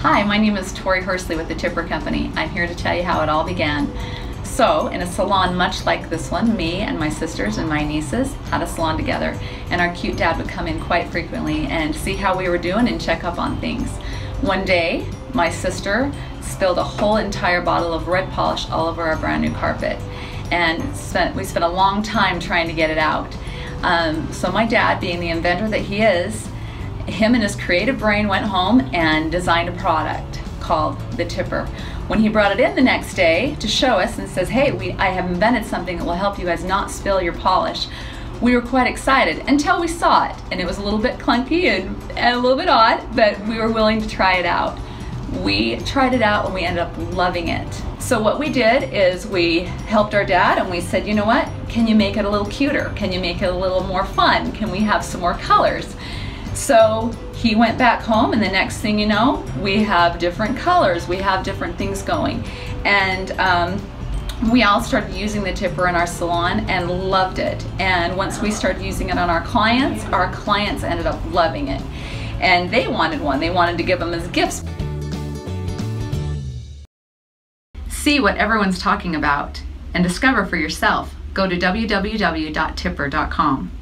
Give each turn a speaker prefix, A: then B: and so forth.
A: Hi, my name is Tori Hursley with the Tippur Company. I'm here to tell you how it all began. So, in a salon much like this one, me and my sisters and my nieces had a salon together, and our cute dad would come in quite frequently and see how we were doing and check up on things. One day, my sister spilled a whole entire bottle of red polish all over our brand new carpet, and spent, we spent a long time trying to get it out. Um, so my dad, being the inventor that he is, him and his creative brain went home and designed a product called the Tippur. When he brought it in the next day to show us and says, hey, we, I have invented something that will help you guys not spill your polish, we were quite excited until we saw it. And it was a little bit clunky and, and a little bit odd, but we were willing to try it out. We tried it out and we ended up loving it. So what we did is we helped our dad and we said, you know what, can you make it a little cuter? Can you make it a little more fun? Can we have some more colors? So he went back home and the next thing you know, we have different colors, we have different things going. And um, we all started using the Tippur in our salon and loved it. And once we started using it on our clients, our clients ended up loving it. And they wanted one, they wanted to give them as gifts. See what everyone's talking about and discover for yourself. Go to www.tippur.com.